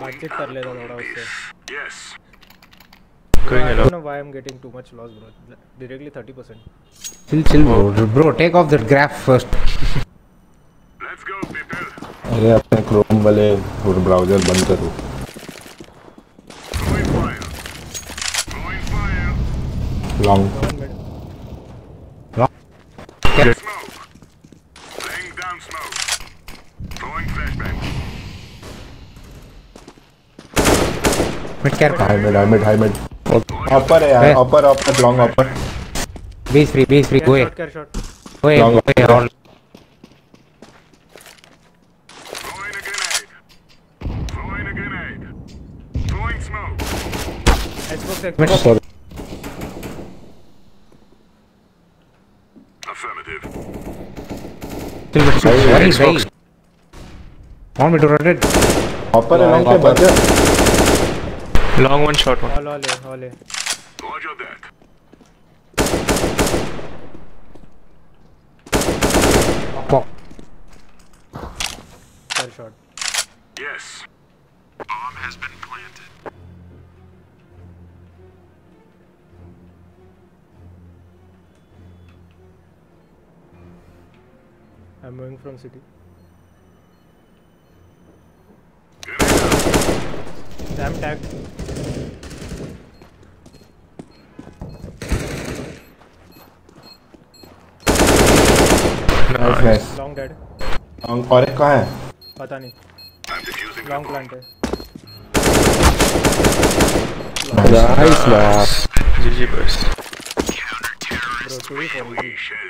बातचीत कर लेता थोड़ा उससे Yes. I don't know why I'm getting too much loss bro directly 30% chill chill bro bro take off that graph first Let's go, people. अरे अपने Chrome वाले browser बंद करो one mid Smoke. Laying down smoke. Throwing flashbang. Mid care high mid high mid high mid upper है यार upper upper long upper base free base free go care away shot care shot go away Long- go away all Throwing a grenade. Throwing a grenade. Throwing smoke. xbox Affirmative. chill mid sorry sorry want me to है long पे बच जा Long one, short one. all all A all A Roger that. pop care shot Yes. Bomb has been planted. I'm moving from city Grenade out. I'm tagged nice nice long dead long और एक कहाँ है पता नहीं bomb. plant है nice match GG boys.